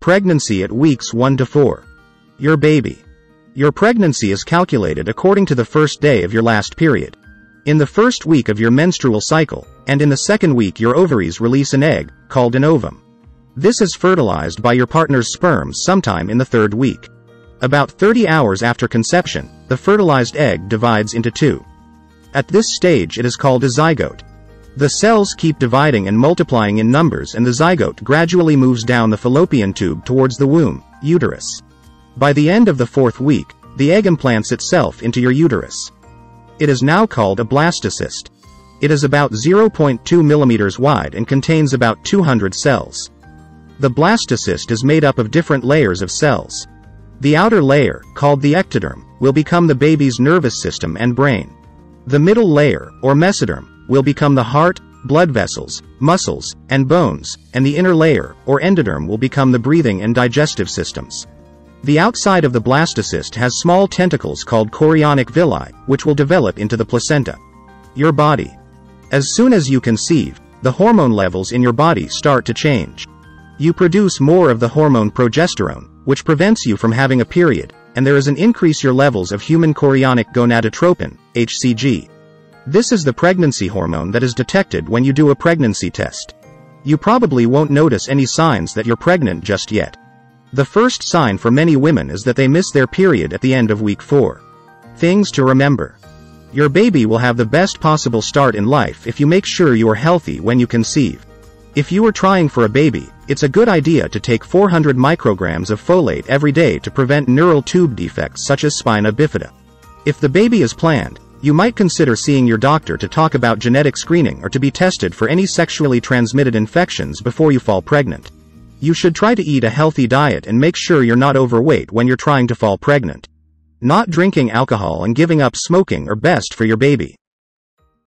Pregnancy at weeks 1 to 4. Your baby. Your pregnancy is calculated according to the first day of your last period. In the first week of your menstrual cycle, and in the second week your ovaries release an egg, called an ovum. This is fertilized by your partner's sperm sometime in the third week. About 30 hours after conception, the fertilized egg divides into two. At this stage it is called a zygote. The cells keep dividing and multiplying in numbers and the zygote gradually moves down the fallopian tube towards the womb, uterus. By the end of the fourth week, the egg implants itself into your uterus. It is now called a blastocyst. It is about 0.2 millimeters wide and contains about 200 cells. The blastocyst is made up of different layers of cells. The outer layer, called the ectoderm, will become the baby's nervous system and brain. The middle layer, or mesoderm, will become the heart, blood vessels, muscles, and bones, and the inner layer, or endoderm will become the breathing and digestive systems. The outside of the blastocyst has small tentacles called chorionic villi, which will develop into the placenta. Your body. As soon as you conceive, the hormone levels in your body start to change. You produce more of the hormone progesterone, which prevents you from having a period, and there is an increase your levels of human chorionic gonadotropin, HCG. This is the pregnancy hormone that is detected when you do a pregnancy test. You probably won't notice any signs that you're pregnant just yet. The first sign for many women is that they miss their period at the end of week 4. Things to remember. Your baby will have the best possible start in life if you make sure you are healthy when you conceive. If you are trying for a baby, it's a good idea to take 400 micrograms of folate every day to prevent neural tube defects such as spina bifida. If the baby is planned, you might consider seeing your doctor to talk about genetic screening or to be tested for any sexually transmitted infections before you fall pregnant. You should try to eat a healthy diet and make sure you're not overweight when you're trying to fall pregnant. Not drinking alcohol and giving up smoking are best for your baby.